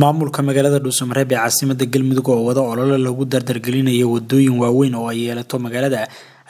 maamulka magaalada dhuusamareeb ee caasimada galmudug oo wada olole lagu dardargelinayo wadooyin waaweyn oo ay yeelato magaalada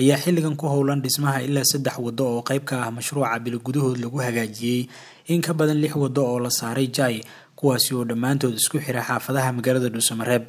ayaa xilligan ku howlan dhismaha ilaa saddex wado oo qayb ka ah mashruuca bilo gudahood lagu hagaajiyey in ka badan lix wado oo la saaray jai kuwaasi oo dhammaantood isku xira xaafadaha magaalada dhuusamareeb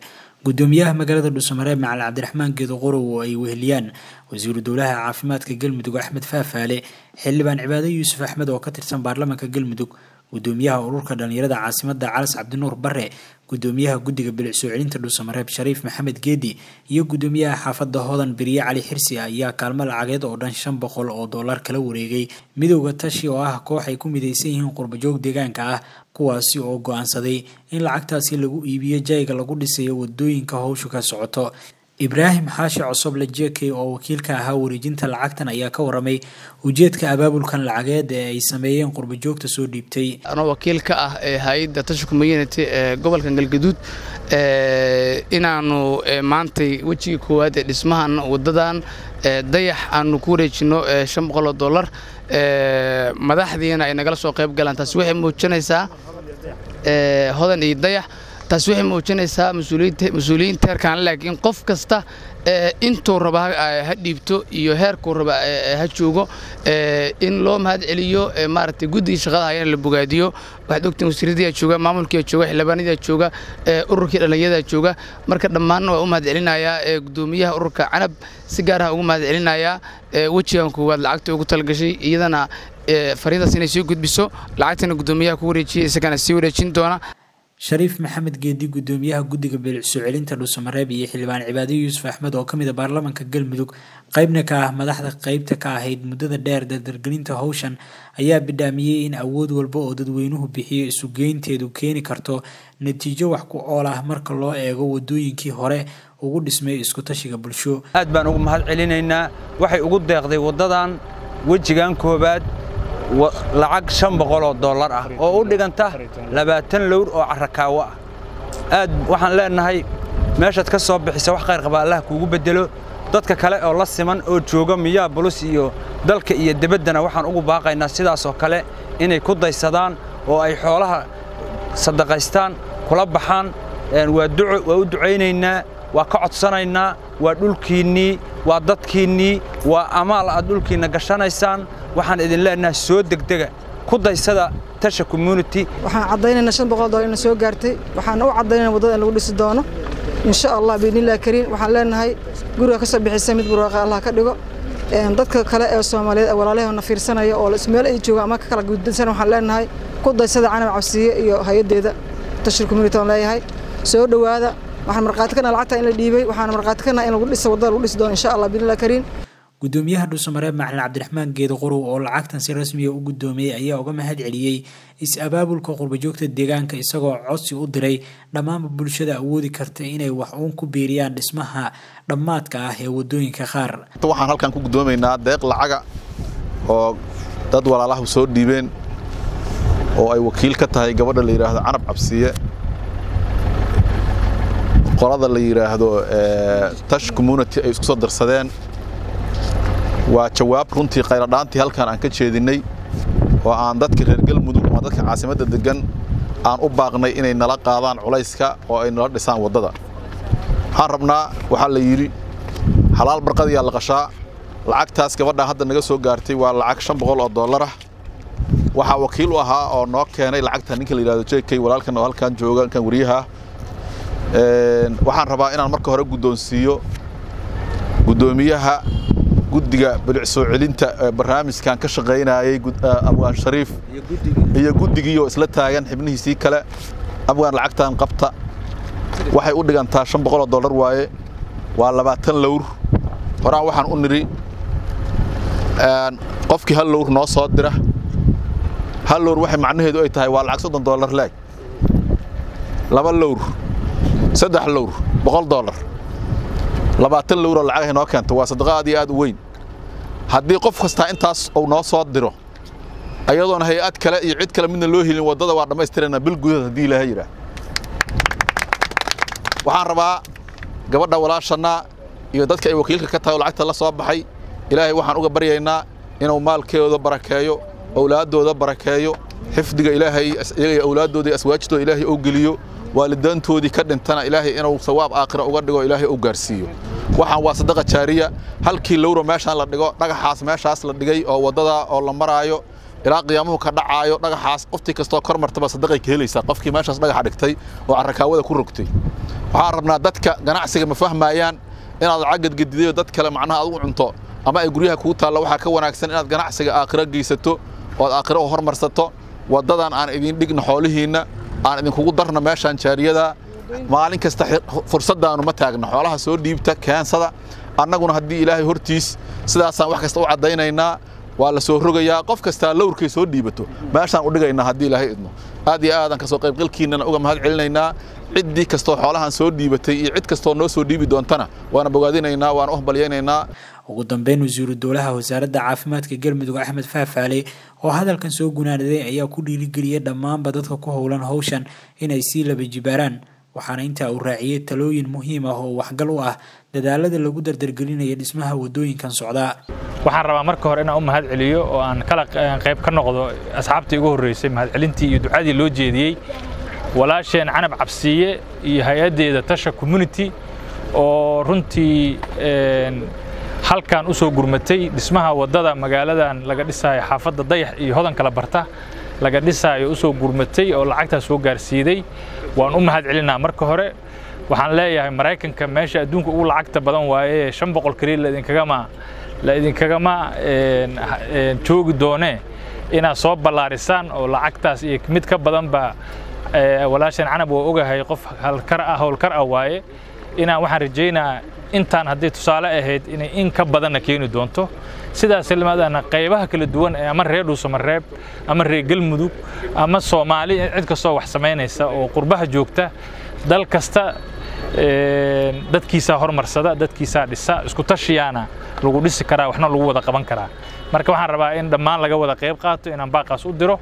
gudoomiyaha magaalada dhuusamareeb macali cabdiraxmaan geedo qorow oo ay weheliyaan wasiiru dowlaha caafimaadka galmudug axmed faafaale xildhibaan cibaado yuusuf axmed oo ka tirsan baarlamaanka galmudug gudoomiyaha ururka dhalinyarada caasimada calas cabdinuur bare gudoomiyaha guddiga bilic soo celinta dhuusamareeb shariif maxamed geedi iyo gudoomiyaha xaafadda hodan beriye cali xirsi ayaa kaalmo lacageed oo dhan shan boqol oo dollar kala wareegay. Midowda tashi oo ah koox ay ku midaysan yihiin qurbajoog deegaanka ah kuwaasi oo go'aansaday in lacagtaasi lagu iibiyo jayga lagu dhisayo waddooyinka howshu ka socoto ibraahim xaashi cosoble jekey oo wakiilka ahaa wareejinta lacagtan ayaa ka waramay ujeedka abaabulkan lacageed ee ay sameeyeen qurbajoogta soo dhiibtay. Anoo wakiil ka ah ee hay'adda tasha community ee gobolka galgaduud inaanu maantay wejiga koowaad ee dhismahan wadadan dayax aanu ku wareejino shan boqol oo dollar madaxdiina ay nagala soo qayb galaan. Taasi waxay muujinaysaa hodan iyo dayax taasi waxay muujinaysaa mas'uuliyiinta heerkaan laakiin qof kasta intuu raba ha dhiibto iyo heerkuu raba ha joogo in loo mahad celiyo maaragtay guddigii shaqada hayana la bogaadiyo. Waxaad ogtiin wasiiradiyaa jooga maamulkiyaa jooga xildhibaanadiyaa jooga ururkii dhallinyadaa jooga. Marka dhammaanna waa u mahad celinayaa gudoomiyaha ururka canab si gaaraha ugu mahad celinayaa wejigan koowaad lacagta ugu talagashay iyadana fariintaas inay sii gudbiso lacagtana gudoomiyaha ku wareejiyay isagana sii wareejin doona shariif maxamed geedi gudoomiyaha guddiga bilic soo dhuusamareeb iyo xildhibaan cibaado yuusuf axmed oo ka mid a baarlamaanka galmudug qaybna ka ah madaxda qaybta ka ahayd muddada dheer dardargelinta howshan ayaa bidhaamiyey in awood walba oo dadweynuhu bixiyo isugeynteedu keeni karto natiijo wax ku ool ah marka loo eego wadooyinkii hore ugu dhismay iskutashiga bulsho. Aad baan ugu mahad celinaynaa waxay ugu deeqday waddadan wejigan koobaad lacag shan boqoloo dollar ah oo u dhiganta labaatan lowr oo carrakaawo ah. Aad waxaan leennahay meeshaad ka soo bixisa wax khayr qaba allah kuugu beddelo. Dadka kale oo la siman oo jooga miyaa bulus iyo dalka iyo debaddana waxaan ugu baaqaynaa sidaasoo kale inay ku daysadaan oo ay xoolaha sadaqaystaan kula baxaan. Waa duco waa u ducaynaynaa waa ka codsanaynaa waa dhulkiinnii waa dadkiinnii waa amaal aad dhulkiinna gashanaysaan waxaan idin leenahay soo degdega ku daysada tasha community. Waxaan caddaynaynaa shan boqol dollar ina soo gaartay. Waxaan u caddaynayna waddada in lagu dhisi doono. Insha allah biidnillahi kariim. Waxaan leenahay guriga ka soo bixisa mid burwaaqa allah ka dhigo. Dadka kale ee soomaaliyeed ee walaalahana fiirsanaya oo meel ay joogaan ama ka kala guddansan waxaan leenahay ku daysada canab cabsiye iyo hay'addeeda tashir community aan leeyahay. Soo dhowaada waxaan markhaati kana lacagta in la dhiibay. Waxaan markhaati kana in lagu dhisa waddada lagu dhisi doono insha allah biidnillahi kariim gudoomiyaha dhuusamareeb macalin cabdiraxmaan geedo qorow oo lacagtan si rasmiya u gudoomiyey ayaa uga mahad celiyey is-abaabulka qurbajoogta deegaanka isagoo codsi u diray dhammaanba bulshada awoodi karta inay wax uun ku biiriyaan dhismaha dhammaadka ah ee waddooyinka qaar. Waxaan halkan ku gudoomaynaa deeq lacaga oo dad walaalahu soo dhiibeen oo ay wakiil ka tahay gabadha la yidhaahdo canab cabsiye. Qolada la yidhaahdo tash community ay isku soo darsadeen waa jawaab runtii khayradhaantii halkan aan ka jeedinnay oo aan dadka reer galmudug ama dadka caasimadda deggan aan u baaqnay inay nala qaadaan culayska oo ay nala dhisaan waddada. Waxaan rabnaa waxaa la yidhi halaal barqadiyaa la qashaa. Lacagtaas gabadhaan hadda naga soo gaartay waa lacag shan boqol oo dollar ah. Waxaa wakiil u ahaa oo noo keenay lacagta ninka la yidhahdo j k walaalkan oo halkan jooga kan wariyaha. Waxaan rabaa inaan marka hore guddoonsiiyo guddoomiyaha guddiga bilic soo celinta barnaamijkan ka shaqaynayay abwaan shariif. Iyo guddigiioo isla taagan xibnihiisii kale. Abwaan lacagtan qabta. Waxay u dhigantaa shan boqoloo dollar waaye. Waa labaatan lowr horaan waxaan u nidhi qofkii hal lowr noo soo dira. Hal lowr waxay macnaheedu ay tahay waa lacag soddon dollar laag laba lowr saddex lowr boqol dollar labaatan lowroo lacagahay noo keento. Waa sadaqa aad iyo aad u weyn. Haddii qof kastaa intaas uu noo soo diro ayadoona hay'ad kale iyo cid kale midna loo helin waddada waa dhammaystirana bil gudaheed haddii ilaaha yidhaah waxaan rabaa gabadha walaashanna iyo dadka ay wakiilka ka tahay oo lacagta la soo baxay ilaahay waxaan uga baryaynaa inuu maalkeeda barakeeyo owlaaddooda barakeeyo xifdiga ilaahay iyaga awlaadooda iyo aswaajtooda ilaahay u geliyo waalidaantoodii ka dhintana ilaahay inuu sawaab aakhira uga dhigo ilaahay u gaarsiiyo. Waxaan waa sadaqa jaariya halkii lowra meeshaan la dhigo dhagaxaas meeshaas la dhigay oo waddada oo la maraayo ilaa qiyaamuhu ka dhacaayo dhagaxaas qoftii kastoo kor martaba sadaqay ka helaysaa qofkii meeshaas dhagaxa dhigtay oo carrakaawada ku rogtay. Waxaan rabnaa dadka ganacsiga ma fahmayaan inaad lacag gadgadidayo dad kale macnaha aad u cunto ama ay guryaha kugu taallo waxaa ka wanaagsan inaad ganacsiga aakhiro geysato oo aakhiro u hormarsato waddadan aan idin dhigno xoolihiinna aan idinkugu darno meeshaan jaariyada. Maalin kasta fursaddaanu ma taagna. Xoolaha soo dhiibta keensada annaguna haddii ilaahay hortiis sidaasaan wax kasta u caddaynaynaa. Waa la soo rogayaa. Qof kastaa lowrkay soo dhiibato. Meeshaan u dhigaynaa haddii ilaahay idmo aad iyo aadaan ka soo qaybgalkiinnana uga mahad celinaynaa. Ciddii kastoo xoolahan soo dhiibatay iyo cid kastoo noo soo dhiibi doontana waana bogaadinaynaa waana u hambalyaynaynaa ugu dambeyn wasiiru dowlaha wasaaradda caafimaadka galmudug axmed faafaale oo hadalkan soo gunaanaday ayaa ku dhiirigeliyay dhammaanba dadka ku howlan howshan inay sii laba jibaaraan waxaana intaa uu raaciyey talooyin muhiim ah oo waxgal u ah dadaalada lagu dardargelinaya dhismaha waddooyinkan socdaa waxaan rabaa marka hore inaan u mahad celiyo oo aan kala qayb ka noqdo asxaabtii ugu horreysay mahadcelintii iyo ducadii loo jeediyey walaasheen canab cabsiiye iyo hay'addeeda tasha community oo runtii halkan u soo gurmatay dhismaha waddada magaaladan laga dhisaayo xaafadda dayax iyo hodan kala barta laga dhisaayo u soo gurmatay oo lacagtaas soo gaarsiiday. Waan u mahad celinaa marka hore. Waxaan leeyahay maraykanka meesha adduunka ugu lacagta badan waaye shan boqol keliya laidinkagama la idinkagama joogi doonee inaad soo ballaarisaan oo lacagtaas iyo mid ka badanba walaashan canab waa ogahay qof halkar ah ah waaye inaan waxaan rajaynaa intaan hadday tusaale ahayd inay in ka badanna keeni doonto. Sidaas limaadana qaybaha kala duwan ee ama reer dhuusamareeb ama reer galmudug ama soomaali cid kastoo wax samaynaysa oo qurbaha joogta dal kasta dadkiisaa hormarsada dadkiisaa dhisa isku tashiyaana lagu dhisi karaa waxna lagu wada qaban karaa. Marka waxaan rabaa in dhammaan laga wada qayb qaato inaan baaqaas u diro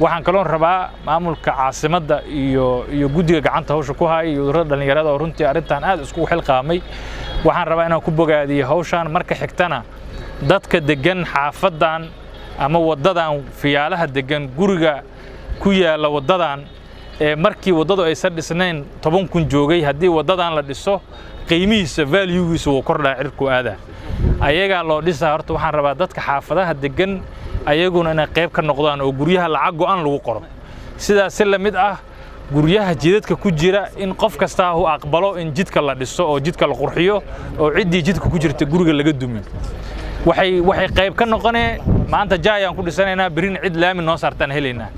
waxaan kaloon rabaa maamulka caasimadda iyo iyo guddiga gacanta hawsha ku haya iyo udurada dhallinyarada oo runtii arrintan aad iskugu xilqaamay waxaan rabaa inaan ku bogaadiyo hawshan marka xigtana dadka deggan xaafaddan ama waddadan fiyaalaha deggan guriga ku yaalla waddadan ee markii waddadu aysan dhisnayn toban kun joogay haddii waddadan la dhiso qiimihiisa valuegiisa wuu kordhaa cirku aadaa. Ayagaa loo dhisaa horta waxaan rabaa dadka xaafadaha deggan ayaguna inay qayb ka noqdaan oo guryaha lacag go'an lagu qoro. Sidaas si la mid ah guryaha jidadka ku jira in qof kastaa uu aqbalo in jidka la dhiso oo jidka la qurxiyo oo ciddii jidka ku jirta guriga laga dumin. Waxay waxay qayb ka noqonee maanta jaayaan ku dhisanaynaa berrina cid laami noo saartaan helaynaa.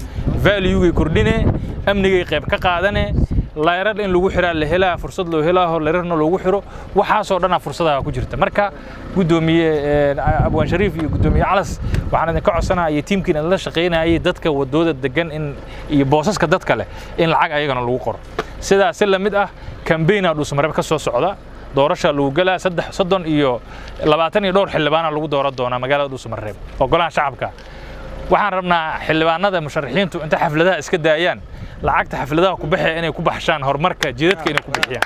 Valuegay kordhine amnigay qayb ka qaadane layrar in lagu xiraa la helaa fursad loo helaaho layrarna loogu xiro waxaasoo dhanaa fursadaha ku jirta. Marka guddoomiye abwaan shariif iyo guddoomiye calas waxaan idinka codsanaya iyo tiimkiin idinla shaqaynayay dadka wadooda degan in iyo boosaska dadka leh in lacag ayagana lagu qoro. Sidaas si la mid ah kambaynaa dhuusamareeb ka soo socda doorasha lagu galaa saddex soddon iyo labaatan iyo dhowr xildhibaana lagu dooran doonaa magaalada dhuusamareeb oo golaha shacabka waxaan rabnaa xildhibaanada musharaxiintu inta xafladaha iska daayaan lacagta xafladaha ku baxee inay ku baxshaan horumarka jidadka inay ku bixiyaan.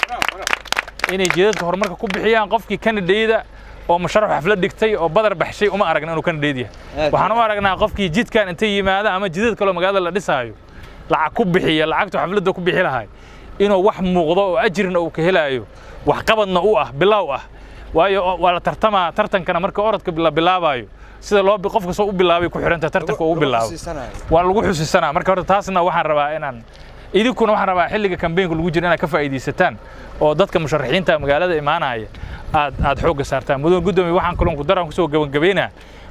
Inay jidadka horumarka ku bixiyaan qofkii kanadheyda oo musharax xaflad dhigtay oo badar baxshay uma aragna inuu kanadheyd yahay. Waxaan u aragnaa qofkii jidkan intay yimaada ama jidad kaloo magaalada la dhisaayo lacag ku bixiya lacagtu xafladda ku bixi lahay inuu wax muuqdo oo ajirna uu ka helaayo wax qabadna u ah bilaaw ah waayo waa la tartamaa tartankana marka orodka la bilaabayo. Sida loo qof kastoo u bilaabay ku xidhanta tartanka uu bilaabo waa lagu xusiisanaa. Marka horta taasna waxaan rabaa inaan idinkuna waxaan rabaa xilliga kambeynka lagu jira inaad ka faa'iidaysataan oo dadka musharaxiinta magaalada imaanaya aad aad xoogga saartaan mudan guddoomiye waxaan kaloon ku daraan ku soo gabagabaynaa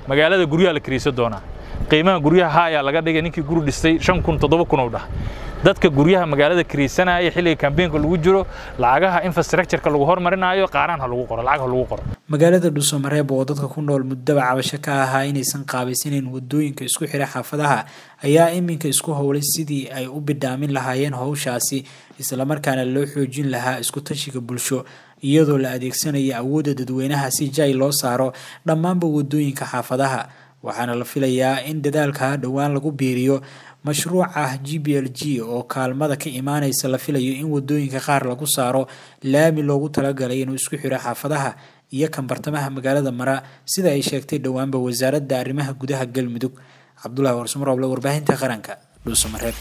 magaalada guryaha la kiriisan doonaa qiimaha guryaha haayaa laga dhigay ninkii guri dhistay shan kun toddoba kun dhah dadka guryaha magaalada kiriisanaya xilliga kambeynka lagu jiro lacagaha infrastructureka lagu hormarinayo qaaraan ha lagu qoro lacag ha lagu qoro. Magaalada dhuusamareeb oo dadka ku nool muddaba cabasho ka ahaa inaysan qaabaysanayn waddooyinka isku xidha xaafadaha ayaa iminka isku howlay sidii ay u bidhaamin lahaayeen howshaasi islamarkaana loo xoojin lahaa isku tashiga bulsho iyadoo la adeegsanaya awoodda dadweynaha si jay loo saaro dhammaanba waddooyinka xaafadaha. Waxaana la filayaa in dadaalka dhowaan lagu biiriyo mashruuca g b l g oo kaalmada ka imaanaysa la filayo in waddooyinka qaar lagu saaro laami loogu talagalay inuu isku xidho xaafadaha iyo kan bartamaha magaalada mara. Sida ay sheegtay dhowaanba wasaaradda arrimaha gudaha galmudug cabdulaahi warsumaroble warbaahinta qaranka dhuusamareeb